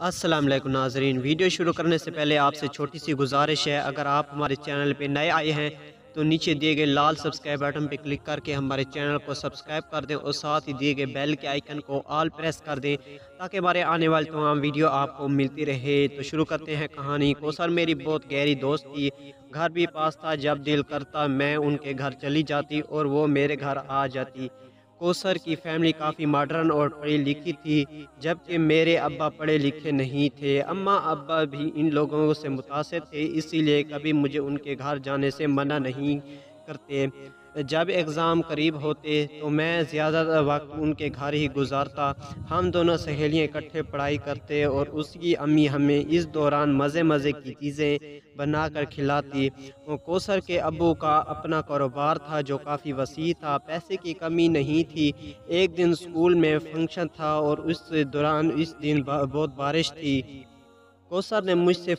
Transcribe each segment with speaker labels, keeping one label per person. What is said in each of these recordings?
Speaker 1: अस्सलाम वालेकुम नाजरीन। वीडियो शुरू करने से पहले आपसे छोटी सी गुजारिश है, अगर आप हमारे चैनल पे नए आए हैं तो नीचे दिए गए लाल सब्सक्राइब बटन पर क्लिक करके हमारे चैनल को सब्सक्राइब कर दें और साथ ही दिए गए बेल के आइकन को ऑल प्रेस कर दें, ताकि हमारे आने वाले तमाम वीडियो आपको मिलती रहे। तो शुरू करते हैं कहानी। कोसर मेरी बहुत गहरी दोस्त थी। घर भी पास था जब दिल करता, मैं उनके घर चली जाती और वो मेरे घर आ जाती। कोसर की फैमिली काफ़ी मॉडर्न और पढ़ी लिखी थी, जबकि मेरे अब्बा पढ़े लिखे नहीं थे। अम्मा अब्बा भी इन लोगों से मुतासर थे, इसीलिए कभी मुझे उनके घर जाने से मना नहीं करते। जब एग्ज़ाम करीब होते तो मैं ज़्यादा वक्त उनके घर ही गुजारता। हम दोनों सहेलियाँ इकट्ठे पढ़ाई करते और उसकी अम्मी हमें इस दौरान मज़े मज़े की चीज़ें बना कर खिलाती। कोसर के अबू का अपना कारोबार था जो काफ़ी वसी था, पैसे की कमी नहीं थी। एक दिन स्कूल में फ़ंक्शन था और उस दौरान इस दिन बहुत बारिश थी। कोसर ने मुझसे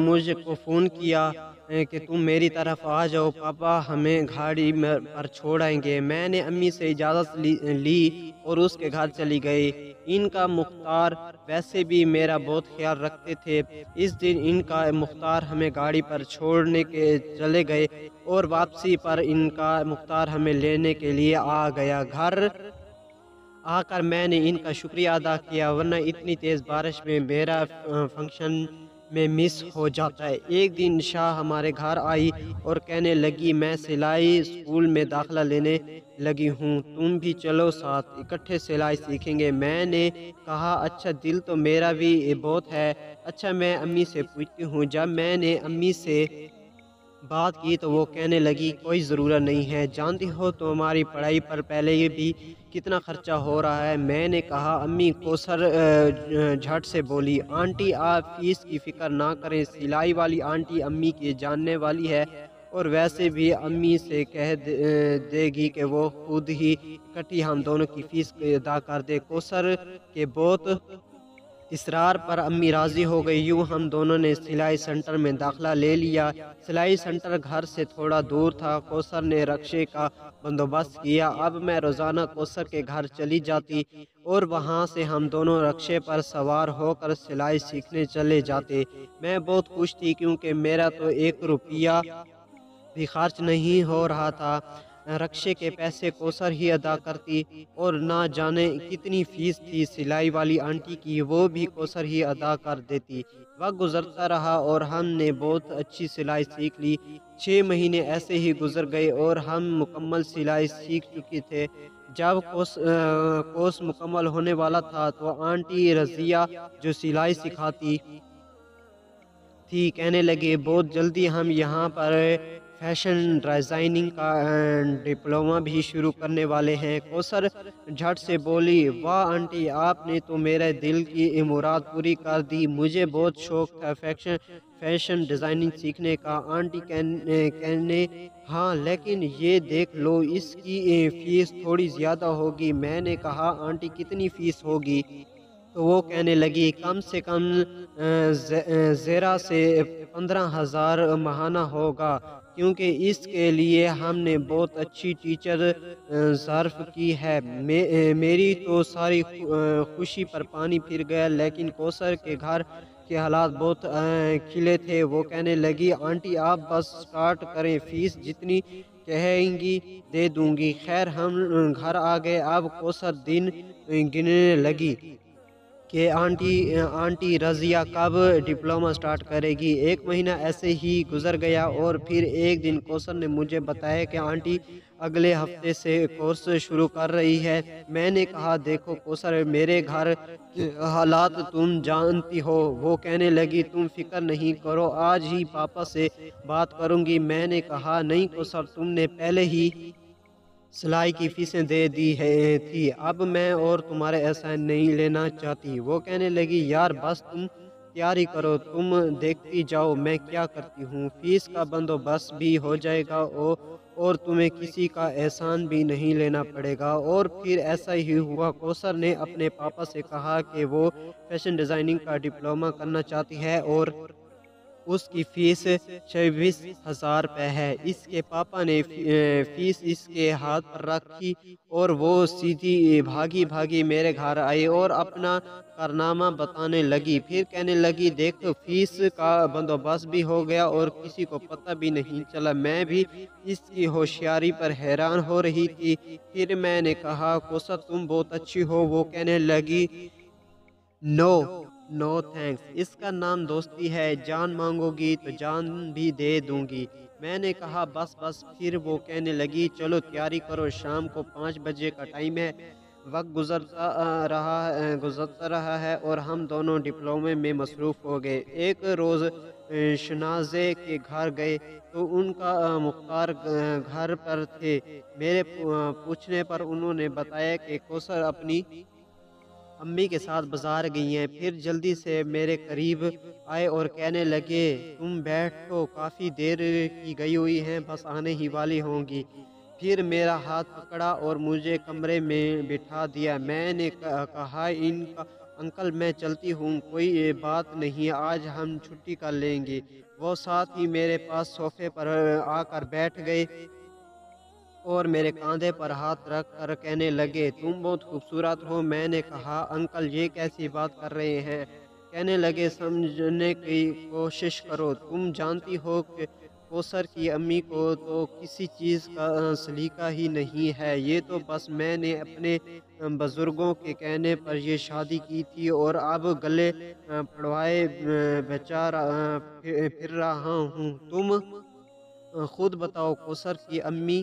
Speaker 1: मुझे को फ़ोन किया। कि तुम मेरी तरफ़ आ जाओ, पापा, हमें गाड़ी पर छोड़ाएँगे मैंने अम्मी से इजाज़त ली और उसके घर चली गई। इनका मुख्तार वैसे भी मेरा बहुत ख्याल रखते थे। इस दिन इनका मुख्तार हमें गाड़ी पर छोड़ने के चले गए और वापसी पर इनका मुख्तार हमें लेने के लिए आ गया। घर आकर मैंने इनका शुक्रिया अदा किया, वरना इतनी तेज़ बारिश में मेरा फ़ंक्शन में मिस हो जाता है। एक दिन शाह हमारे घर आई और कहने लगी, मैं सिलाई स्कूल में दाखला लेने लगी हूँ। तुम भी चलो साथ, इकट्ठे सिलाई सीखेंगे। मैंने कहा अच्छा दिल तो मेरा भी बहुत है। अच्छा मैं अम्मी से पूछती हूँ। जब मैंने अम्मी से बात की तो वो कहने लगी, कोई ज़रूरत नहीं है। जानती हो तो हमारी पढ़ाई पर पहले ही भी कितना ख़र्चा हो रहा है? मैंने कहा, अम्मी कोसर झट से बोली, आंटी, आप फ़ीस की फ़िक्र ना करें, सिलाई वाली आंटी अम्मी की जानने वाली है। और वैसे भी अम्मी से कह देगी कि वो खुद ही कटी हम दोनों की फ़ीस अदा कर दे। कोसर के बहुत इसरार पर अम्मी राज़ी हो गई। यूँ हम दोनों ने सिलाई सेंटर में दाखला ले लिया। सिलाई सेंटर घर से थोड़ा दूर था। कोसर ने रक्शे का बंदोबस्त किया। अब मैं रोज़ाना कोसर के घर चली जाती और वहाँ से हम दोनों रक्शे पर सवार होकर सिलाई सीखने चले जाते। मैं बहुत खुश थी क्योंकि मेरा तो एक रुपया भी खर्च नहीं हो रहा था। रक्शे के पैसे कोसर ही अदा करती और ना जाने कितनी फ़ीस थी सिलाई वाली आंटी की, वो भी कोसर ही अदा कर देती। वक्त गुजरता रहा और हमने बहुत अच्छी सिलाई सीख ली। छः महीने ऐसे ही गुजर गए और हम मुकम्मल सिलाई सीख चुके थे। जब कोस कोर्स मुकम्मल होने वाला था तो आंटी रजिया जो सिलाई सिखाती थी, कहने लगे, बहुत जल्दी हम यहाँ पर फ़ैशन डिज़ाइनिंग का डिप्लोमा भी शुरू करने वाले हैं। कोसर झट से बोली, वाह आंटी, आपने तो मेरे दिल की मुराद पूरी कर दी। मुझे बहुत शौक था फ़ैशन फ़ैशन डिज़ाइनिंग सीखने का। आंटी कहने कहने हाँ लेकिन ये देख लो, इसकी फ़ीस थोड़ी ज़्यादा होगी। मैंने कहा, आंटी, कितनी फ़ीस होगी? तो वो कहने लगी, कम से कम ज़ेरा से पंद्रह हज़ार महाना होगा। क्योंकि इसके लिए हमने बहुत अच्छी टीचर सर्फ की है। मे, मेरी तो सारी खुशी पर पानी फिर गया लेकिन कौसर के घर के हालात बहुत खिले थे। वो कहने लगी आंटी आप बस स्टार्ट करें फ़ीस जितनी कहेंगी दे दूँगी। खैर हम घर आ गए। अब कौसर दिन गिनने लगी। कि आंटी आंटी रज़िया कब डिप्लोमा स्टार्ट करेगी? एक महीना ऐसे ही गुजर गया और फिर एक दिन कौसर ने मुझे बताया कि आंटी अगले हफ़्ते से कोर्स शुरू कर रही है। मैंने कहा, देखो कौसर मेरे घर हालात तुम जानती हो। वो कहने लगी, तुम फ़िक्र नहीं करो, आज ही पापा से बात करूँगी। मैंने कहा, नहीं कौसर तुमने पहले ही सिलाई की फीसें दे दी है, थी, अब मैं और तुम्हारे ऐसा नहीं लेना चाहती। वो कहने लगी, यार, बस तुम तैयारी करो, तुम देखती जाओ मैं क्या करती हूँ। फ़ीस का बंदोबस्त भी हो जाएगा और और तुम्हें किसी का एहसान भी नहीं लेना पड़ेगा। और फिर ऐसा ही हुआ। कौसर ने अपने पापा से कहा कि वो फ़ैशन डिज़ाइनिंग का डिप्लोमा करना चाहती है और उसकी फ़ीस छब्बीस हज़ार रुपये है। इसके पापा ने फ़ीस इसके हाथ पर रखी और वो सीधी भागी भागी मेरे घर आई और अपना कारनामा बताने लगी। फिर कहने लगी, देख, फ़ीस का बंदोबस्त भी हो गया और किसी को पता भी नहीं चला। मैं भी इसकी होशियारी पर हैरान हो रही थी। फिर मैंने कहा कोसा तुम बहुत अच्छी हो। वो कहने लगी, नो नो थैंक्स इसका नाम दोस्ती है। जान मांगोगी तो जान भी दे दूँगी। मैंने कहा, बस बस। फिर वो कहने लगी, चलो तैयारी करो। शाम को पाँच बजे का टाइम है। वक्त गुजरता रहा गुजरता रहा है और हम दोनों डिप्लोमे में मसरूफ़ हो गए। एक रोज़ शनाजे के घर गए तो उनका मुख्तार घर पर थे। मेरे पूछने पर उन्होंने बताया कि, कौसर, अपनी अम्मी के साथ बाज़ार गई हैं। फिर जल्दी से मेरे करीब आए और कहने लगे, तुम बैठो काफ़ी देर की गई हुई हैं, बस आने ही वाली होंगी। फिर मेरा हाथ पकड़ा और मुझे कमरे में बिठा दिया। मैंने कहा इनका अंकल, मैं चलती हूँ, कोई बात नहीं, आज हम छुट्टी कर लेंगे। वो साथ ही मेरे पास सोफे पर आकर बैठ गए। और मेरे कंधे पर हाथ रख कर कहने लगे, तुम बहुत खूबसूरत हो, मैंने कहा, अंकल ये कैसी बात कर रहे हैं? कहने लगे, समझने की कोशिश करो, तुम जानती हो कि कोसर की अम्मी को तो किसी चीज़ का सलीका ही नहीं है। ये तो बस मैंने अपने बुज़ुर्गों के कहने पर यह शादी की थी और अब गले पड़वाए बेचारा फिर रहा हूँ। तुम खुद बताओ कोसर की अम्मी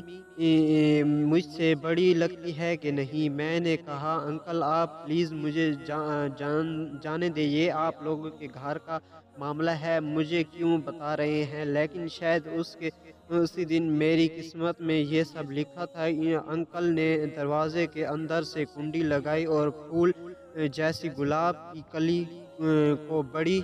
Speaker 1: मुझसे बड़ी लगती है कि नहीं? मैंने कहा अंकल आप प्लीज़ मुझे जा, जान जाने दे ये आप लोगों के घर का मामला है मुझे क्यों बता रहे हैं? लेकिन शायद उसके उसी दिन मेरी किस्मत में ये सब लिखा था अंकल ने दरवाजे के अंदर से कुंडी लगाई और फूल जैसी गुलाब की कली को बड़ी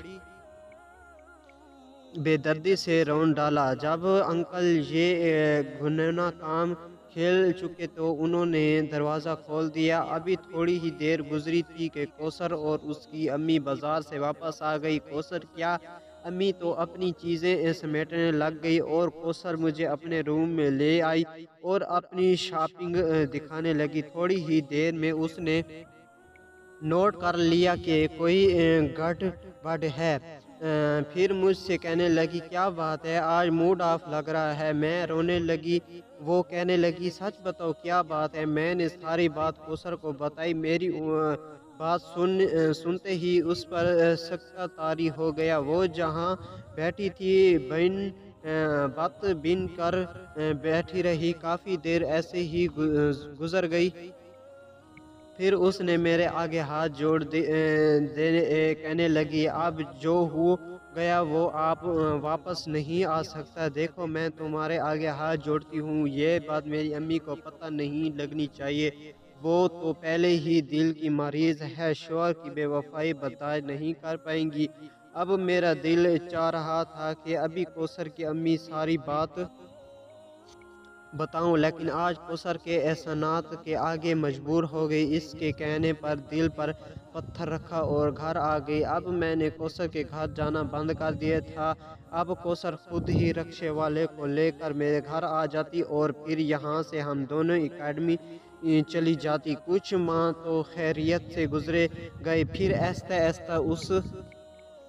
Speaker 1: बेदर्दी से रौन डाला। जब अंकल ये घुनना काम खेल चुके तो उन्होंने दरवाज़ा खोल दिया। अभी थोड़ी ही देर गुजरी थी कि कोसर और उसकी अम्मी बाज़ार से वापस आ गई। कोसर, क्या अम्मी तो अपनी चीज़ें समेटने लग गई और कोसर मुझे अपने रूम में ले आई और अपनी शॉपिंग दिखाने लगी। थोड़ी ही देर में उसने नोट कर लिया कि कोई गट बड है। फिर मुझसे कहने लगी, क्या बात है? आज मूड ऑफ़ लग रहा है। मैं रोने लगी, वो कहने लगी, सच बताओ, क्या बात है? मैंने सारी बात कोसर को बताई। मेरी बात सुन सुनते ही उस पर सख्ता तारी हो गया। वो जहाँ बैठी थी, बिन बात बिन कर बैठी रही। काफ़ी देर ऐसे ही गुजर गई। फिर उसने मेरे आगे हाथ जोड़ दे, देने कहने लगी अब जो हो गया वो आप वापस नहीं आ सकता। देखो मैं तुम्हारे आगे हाथ जोड़ती हूँ। ये बात मेरी अम्मी को पता नहीं लगनी चाहिए। वो तो पहले ही दिल की मरीज़ है। शोर की बेवफाई बर्दाश्त नहीं कर पाएँगी। अब मेरा दिल चाह रहा था कि अभी कोसर की अम्मी सारी बात बताऊँ, लेकिन आज कोसर के एहसानात के आगे मजबूर हो गई। इसके कहने पर दिल पर पत्थर रखा और घर आ गई। अब मैंने कोसर के घर जाना बंद कर दिया था। अब कोसर खुद ही रक्शे वाले को लेकर मेरे घर आ जाती और फिर यहाँ से हम दोनों एकेडमी चली जाती। कुछ माह तो खैरियत से गुजरे गए। फिर ऐसा ऐसा उस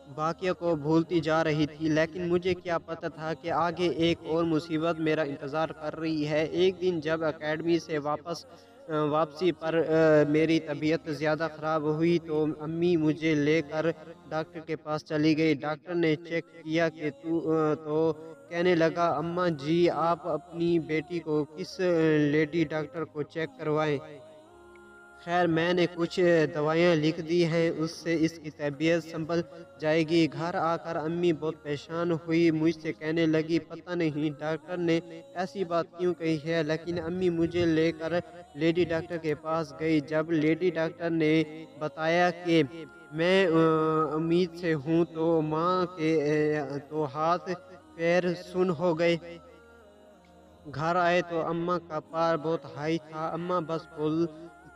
Speaker 1: वाक़ को भूलती जा रही थी लेकिन मुझे क्या पता था कि आगे एक और मुसीबत मेरा इंतज़ार कर रही है। एक दिन जब अकेडमी से वापस वापसी पर आ, मेरी तबीयत ज़्यादा ख़राब हुई तो अम्मी मुझे लेकर डॉक्टर के पास चली गई। डॉक्टर ने चेक किया कि तू तो कहने लगा अम्मा जी आप अपनी बेटी को किस लेडी डॉक्टर को चेक करवाएँ? खैर, मैंने कुछ दवाइयाँ लिख दी हैं, उससे इसकी तबीयत संभल जाएगी। घर आकर अम्मी बहुत परेशान हुई, मुझसे कहने लगी, पता नहीं, डॉक्टर ने ऐसी बात क्यों कही है? लेकिन अम्मी मुझे लेकर लेडी डॉक्टर के पास गई। जब लेडी डॉक्टर ने बताया कि मैं उम्मीद से हूँ तो माँ के तो हाथ, पैर सुन हो गए। घर आए तो अम्मा का पार बहुत हाई था। अम्मा बस बोल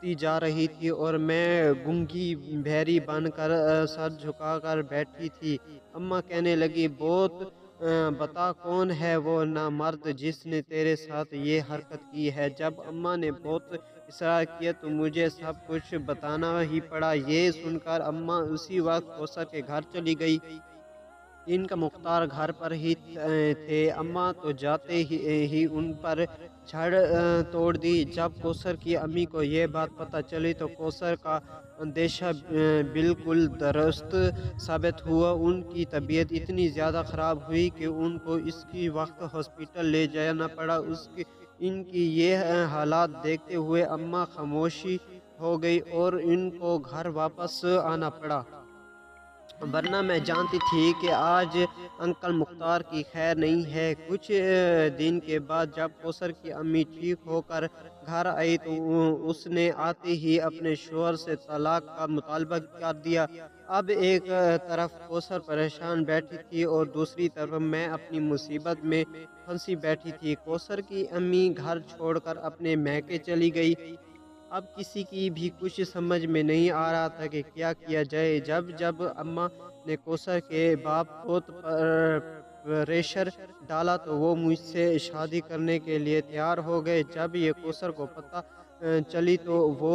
Speaker 1: उठती जा रही थी और मैं गुंगी भैरी बनकर सर झुकाकर बैठी थी। अम्मा कहने लगी बहुत बता कौन है वो ना मर्द जिसने तेरे साथ ये हरकत की है? जब अम्मा ने बहुत इसरार किया तो मुझे सब कुछ बताना ही पड़ा। ये सुनकर अम्मा उसी वक्त कोसर के घर चली गई। इनका मुख्तार घर पर ही थे। अम्मा तो जाते ही, ही उन पर छड़ तोड़ दी। जब कोसर की अम्मी को यह बात पता चली तो कोसर का अंदेशा बिल्कुल दुरुस्त साबित हुआ। उनकी तबीयत इतनी ज़्यादा ख़राब हुई कि उनको इसकी वक्त हॉस्पिटल ले जाना पड़ा। उसकी इनकी ये हालात देखते हुए अम्मा खामोशी हो गई और इनको घर वापस आना पड़ा। वरना मैं जानती थी कि आज अंकल मुख्तार की खैर नहीं है। कुछ दिन के बाद जब कोसर की अम्मी ठीक होकर घर आई तो उसने आते ही अपने शोहर से तलाक का मुतालबा कर दिया। अब एक तरफ़ कोसर परेशान बैठी थी और दूसरी तरफ़ मैं अपनी मुसीबत में फंसी बैठी थी। कोसर की अम्मी घर छोड़कर अपने मैके चली गई। अब किसी की भी कुछ समझ में नहीं आ रहा था कि क्या किया जाए। जब जब अम्मा ने कोसर के बाप को प्रेशर डाला तो वो मुझसे शादी करने के लिए तैयार हो गए। जब ये कोसर को पता चली तो वो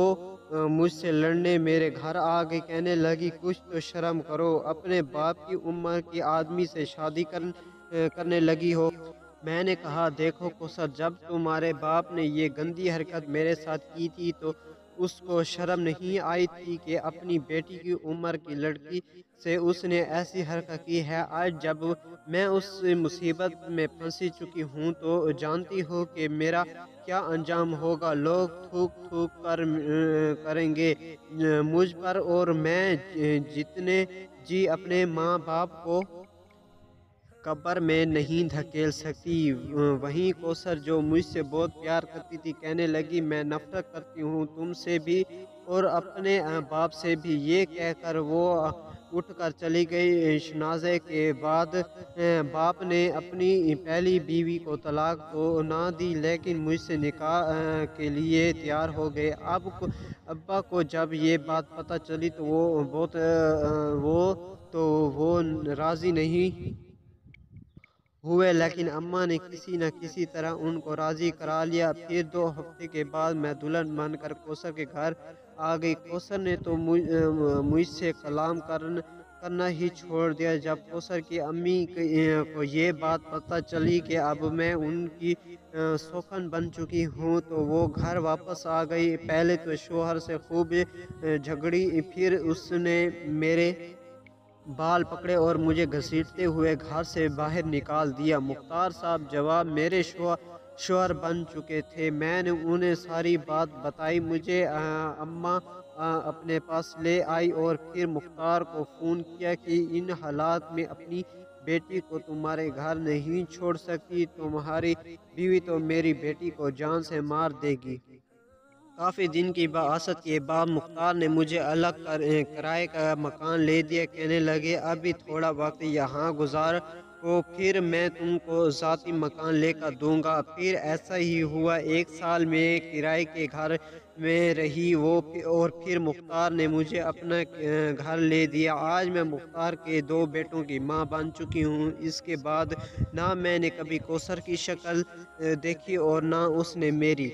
Speaker 1: मुझसे लड़ने मेरे घर आ गई कहने लगी कुछ तो शर्म करो अपने बाप की उम्र की आदमी से शादी कर, करने लगी हो। मैंने कहा, देखो कोसर, जब तुम्हारे बाप ने ये गंदी हरकत मेरे साथ की थी तो उसको शर्म नहीं आई थी कि अपनी बेटी की उम्र की लड़की से उसने ऐसी हरकत की है। आज जब मैं उस मुसीबत में फंसी चुकी हूँ तो जानती हो कि मेरा क्या अंजाम होगा। लोग थूक थूक कर करेंगे मुझ पर और मैं जितने जी अपने माँ बाप को कब्र में नहीं धकेल सकती वहीं कोसर जो मुझसे बहुत प्यार करती थी, कहने लगी, मैं नफरत करती हूँ तुमसे भी और अपने बाप से भी। ये कहकर वो उठकर चली गई। शनाजे के बाद बाप ने अपनी पहली बीवी को तलाक तो ना दी, लेकिन मुझसे निकाह के लिए तैयार हो गए। अब अब्बा को जब ये बात पता चली तो वो बहुत वो तो वो राज़ी नहीं हुए, लेकिन अम्मा ने किसी न किसी तरह उनको राज़ी करा लिया। फिर दो हफ़्ते के बाद मैं दुल्हन बनकर कोसर के घर आ गई। कोसर ने तो मुझसे कलाम कर करना ही छोड़ दिया। जब कोसर की अम्मी को ये बात पता चली कि अब मैं उनकी सोखन बन चुकी हूँ तो वो घर वापस आ गई। पहले तो शोहर से खूब झगड़ी, फिर उसने मेरे बाल पकड़े और मुझे घसीटते हुए घर से बाहर निकाल दिया। मुख्तार साहब जवाब मेरे शोहर बन चुके थे। मैंने उन्हें सारी बात बताई। मुझे आ, अम्मा आ, अपने पास ले आई और फिर मुख्तार को फ़ोन किया कि इन हालात में अपनी बेटी को तुम्हारे घर नहीं छोड़ सकती तुम्हारी बीवी तो मेरी बेटी को जान से मार देगी। काफ़ी दिन की बासत के बाद मुख्तार ने मुझे अलग कर, किराए का मकान ले दिया। कहने लगे अभी थोड़ा वक्त यहाँ गुजार को फिर मैं तुमको ज़ाती मकान लेकर दूँगा। फिर ऐसा ही हुआ। एक साल में किराए के घर में रही वो और फिर मुख्तार ने मुझे अपना घर ले दिया। आज मैं मुख्तार के दो बेटों की माँ बन चुकी हूँ। इसके बाद ना मैंने कभी कोसर की शक्ल देखी और ना उसने मेरी